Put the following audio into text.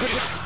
이거